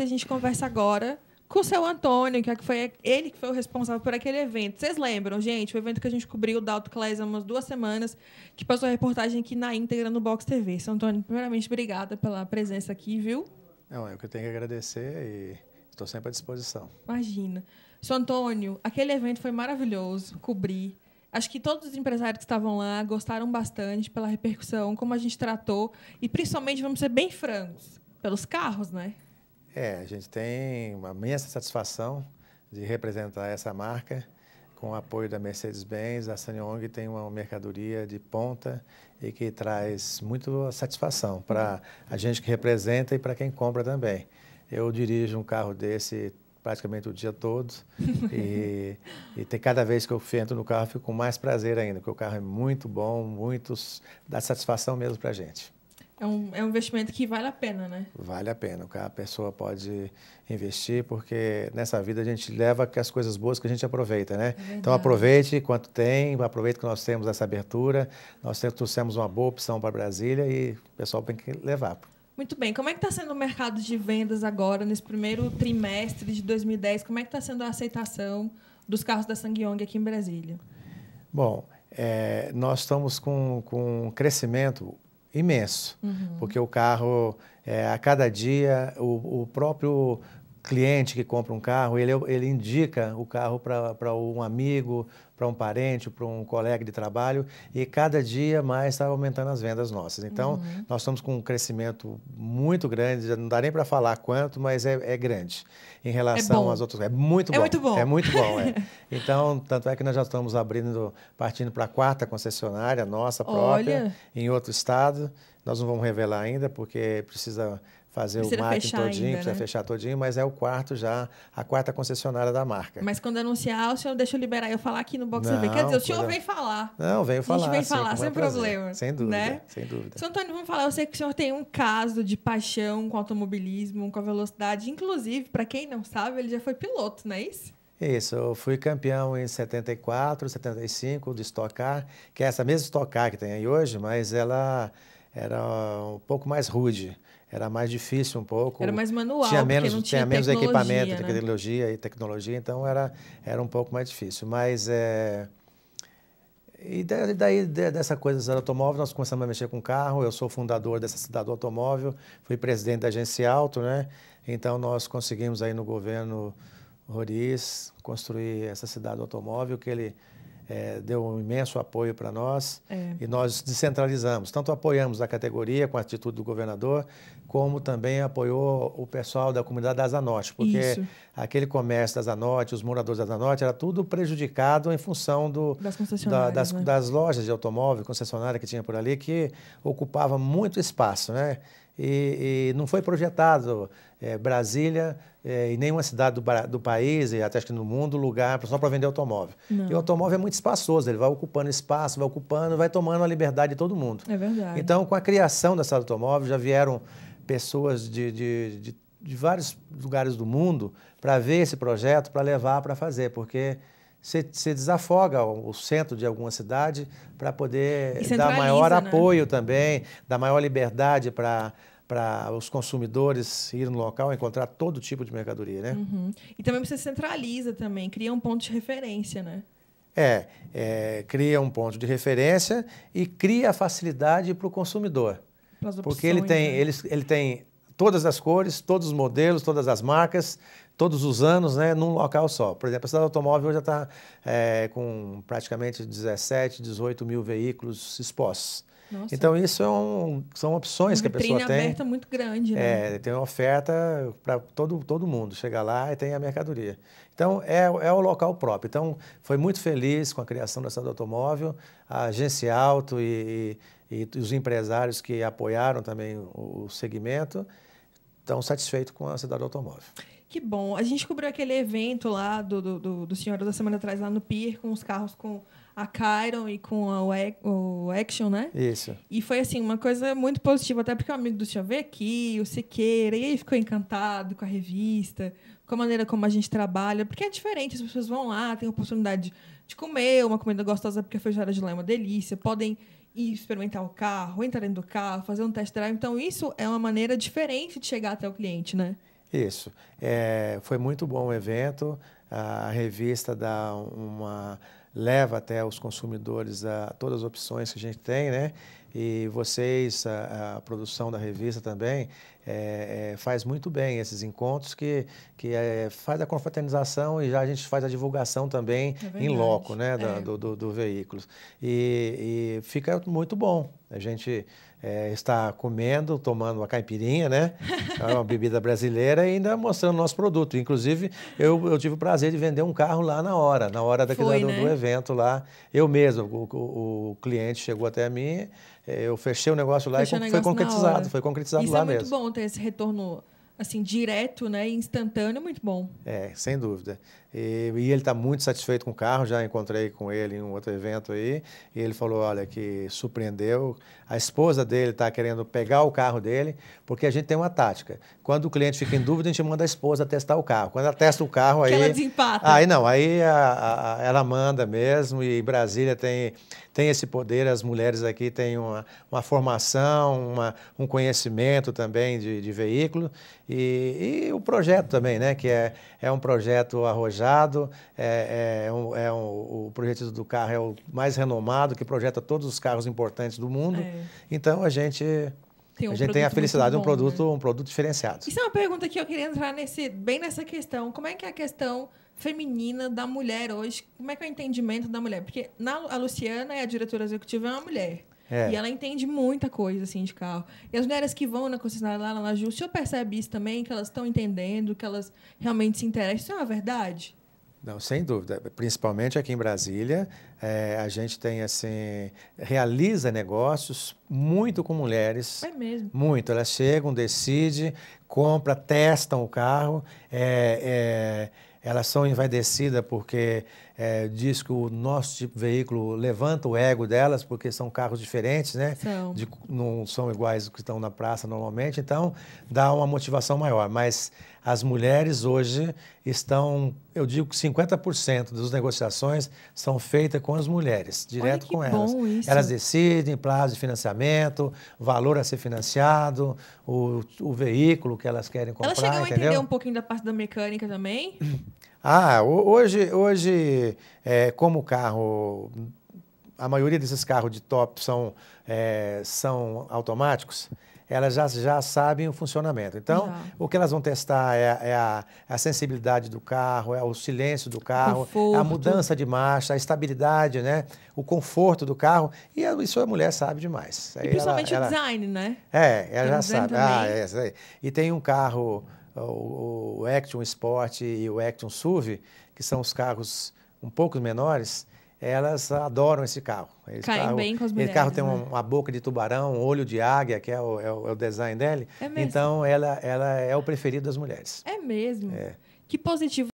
e a gente conversa agora com o seu Antônio, que é foi ele que foi o responsável por aquele evento. Vocês lembram, gente? O evento que a gente cobriu da Autoclass há umas duas semanas, que passou a reportagem aqui na íntegra no Box TV. Seu Antônio, primeiramente, obrigada pela presença aqui, viu? Não, é o que eu tenho que agradecer e estou sempre à disposição. Imagina. Seu Antônio, aquele evento foi maravilhoso, cobrir. Acho que todos os empresários que estavam lá gostaram bastante pela repercussão, como a gente tratou, e principalmente, vamos ser bem francos, pelos carros, né? É, a gente tem uma imensa satisfação de representar essa marca com o apoio da Mercedes-Benz. A Sanyong tem uma mercadoria de ponta e que traz muito satisfação para a gente que representa e para quem compra também. Eu dirijo um carro desse praticamente o dia todo e, e tem cada vez que eu entro no carro eu fico com mais prazer ainda, porque o carro é muito bom, muitos dá satisfação mesmo para a gente. É um, é um investimento que vale a pena, né? Vale a pena. A pessoa pode investir, porque nessa vida a gente leva as coisas boas que a gente aproveita, né? É então aproveite quanto tem, aproveite que nós temos essa abertura, nós trouxemos uma boa opção para Brasília e o pessoal tem que levar. Muito bem. Como é que está sendo o mercado de vendas agora, nesse primeiro trimestre de 2010? Como é que está sendo a aceitação dos carros da Sangyong aqui em Brasília? Bom, é, nós estamos com, com um crescimento imenso, uhum. porque o carro, é, a cada dia, o, o, próprio cliente que compra um carro, ele, ele indica o carro para um amigo, para um parente, para um colega de trabalho, e cada dia mais está aumentando as vendas nossas. Então, uhum. nós estamos com um crescimento muito grande, não dá nem para falar quanto, mas é, é, grande em relação é às outras. É muito é bom. Muito bom. É muito bom. É. Então, tanto é que nós já estamos abrindo, partindo para a quarta concessionária, nossa própria, Olha. em outro estado. Nós não vamos revelar ainda, porque precisa fazer precisa o marketing todinho, ainda, precisa né? fechar todinho, mas é o quarto já, a quarta concessionária da marca. Mas quando anunciar, o senhor deixa eu liberar eu falar aqui no Box não, Quer dizer, o senhor vem falar. Não, veio falar. A gente vem sim, falar, sem problema. Sem dúvida, né? sem dúvida. Senhor Antônio, vamos falar, eu sei que o senhor tem um caso de paixão com automobilismo, com a velocidade. Inclusive, para quem não sabe, ele já foi piloto, não é isso? Isso, eu fui campeão em 74, 75 do Stock Car, que é essa mesma Stock Car que tem aí hoje, mas ela era um pouco mais rude era mais difícil um pouco. Era mais manual, tinha menos, não tinha, tinha menos equipamento, né? tecnologia e tecnologia, então era, era um pouco mais difícil. Mas é, e daí, dessa coisa do automóvel, nós começamos a mexer com carro. Eu sou fundador dessa cidade do automóvel, fui presidente da agência Alto, né? Então nós conseguimos aí no governo Roriz construir essa cidade do automóvel que ele é, deu um imenso apoio para nós é. e nós descentralizamos. Tanto apoiamos a categoria com a atitude do governador, como também apoiou o pessoal da comunidade da Zanote, porque Isso. aquele comércio da Zanote, os moradores da Zanote, era tudo prejudicado em função do, das, da, das, né? das lojas de automóvel, concessionária que tinha por ali, que ocupava muito espaço, né? E, e, não foi projetado é, Brasília é, em nenhuma cidade do, do, país e até acho que no mundo lugar só para vender automóvel. Não. E o automóvel é muito espaçoso, ele vai ocupando espaço, vai ocupando, vai tomando a liberdade de todo mundo. É verdade. Então, com a criação dessa automóvel, já vieram pessoas de, de, de, de vários lugares do mundo para ver esse projeto, para levar para fazer, porque você, desafoga o, o, centro de alguma cidade para poder dar maior né? apoio também, dar maior liberdade para para os consumidores ir no local encontrar todo tipo de mercadoria, né? Uhum. E também você centraliza também, cria um ponto de referência, né? É, é cria um ponto de referência e cria facilidade para o consumidor. Porque ele tem, né? ele, ele tem todas as cores, todos os modelos, todas as marcas, todos os anos, né, num local só. Por exemplo, a cidade automóvel já está é, com praticamente 17, 18 mil veículos expostos. Nossa. Então, isso é um, são opções uma que a pessoa tem. aberta muito grande, né? É, tem uma oferta para todo, todo mundo. Chega lá e tem a mercadoria. Então, é, é o local próprio. Então, foi muito feliz com a criação da cidade automóvel, a agência Alto e, e, e os empresários que apoiaram também o, o segmento estão satisfeitos com a cidade do automóvel. Que bom. A gente cobriu aquele evento lá do, do, do, do senhor da semana atrás lá no Pier, com os carros com a Kyron e com a, o Action, né? Isso. E foi, assim, uma coisa muito positiva, até porque o amigo do senhor veio aqui, o Siqueira, e ele ficou encantado com a revista, com a maneira como a gente trabalha, porque é diferente, as pessoas vão lá, têm a oportunidade de comer uma comida gostosa, porque a feijoada de lá é uma delícia, podem ir experimentar o carro, entrar dentro do carro, fazer um test drive. Então, isso é uma maneira diferente de chegar até o cliente, né? Isso. É, foi muito bom o evento. A revista dá uma leva até os consumidores a todas as opções que a gente tem, né? E vocês, a, a produção da revista também, é, é, faz muito bem esses encontros que, que é, faz a confraternização e já a gente faz a divulgação também é em loco, né? Da, é. do, do, do, veículo. E, e fica muito bom. A gente é, está comendo, tomando uma caipirinha, né? É uma bebida brasileira e ainda mostrando o nosso produto. Inclusive, eu, eu tive o prazer de vender um carro lá na hora, na hora daquele, Foi, do, né? do, evento lá. Eu mesmo, o, o, o cliente chegou até mim, é, eu fechei o negócio lá Fechou e foi concretizado, foi concretizado Isso lá é mesmo. É muito bom ter esse retorno assim, direto, né, instantâneo, muito bom. É, sem dúvida. E, e ele está muito satisfeito com o carro, já encontrei com ele em um outro evento aí, e ele falou, olha, que surpreendeu. A esposa dele está querendo pegar o carro dele, porque a gente tem uma tática. Quando o cliente fica em dúvida, a gente manda a esposa testar o carro. Quando ela testa o carro, aí... ela desempata. Aí não, aí a, a, ela manda mesmo, e Brasília tem, tem esse poder, as mulheres aqui têm uma, uma formação, uma, um conhecimento também de, de veículo, e, e o projeto também, né, que é, é um projeto arrojado, é, é, um, é um, o projeto do carro é o mais renomado, que projeta todos os carros importantes do mundo. É. Então a gente tem um a gente tem a felicidade de um produto, né? um produto diferenciado. Isso é uma pergunta que eu queria entrar nesse, bem nessa questão. Como é que é a questão feminina da mulher hoje? Como é que é o entendimento da mulher? Porque na, a Luciana, a diretora executiva, é uma mulher. É. E ela entende muita coisa assim de carro. E as mulheres que vão na concessionária lá na Ju, o senhor percebe isso também, que elas estão entendendo, que elas realmente se interessam? Isso é uma verdade? Não, sem dúvida. Principalmente aqui em Brasília, é, a gente tem assim, realiza negócios muito com mulheres. É mesmo. Muito. Elas chegam, decidem, compram, testam o carro. É, é, elas são envaidecidas porque é, diz que o nosso tipo de veículo levanta o ego delas, porque são carros diferentes, né? São. De, não são iguais que estão na praça normalmente, então dá uma motivação maior. Mas as mulheres hoje estão, eu digo que 50% das negociações são feitas com as mulheres, direto com elas. Isso. Elas decidem prazo de financiamento, valor a ser financiado, o, o veículo que elas querem comprar. Elas chegam a entender um pouquinho da parte da mecânica também? Ah, hoje, hoje é, como o carro, a maioria desses carros de top são, é, são automáticos, elas já, já sabem o funcionamento. Então, já. o que elas vão testar é, é a, a, sensibilidade do carro, é o silêncio do carro, é a mudança de marcha, a estabilidade, né? o conforto do carro. E isso a mulher sabe demais. E principalmente ela, o design, né? É, ela já sabe. Ah, é, e tem um carro o, o Action Sport e o Action SUV, que são os carros um pouco menores, elas adoram esse carro. Esse Caem carro, bem com as mulheres. Esse carro tem né? uma, boca de tubarão, um olho de águia, que é o, é o, é o design dele. É mesmo? Então, ela, ela é o preferido das mulheres. É mesmo? É. Que positivo.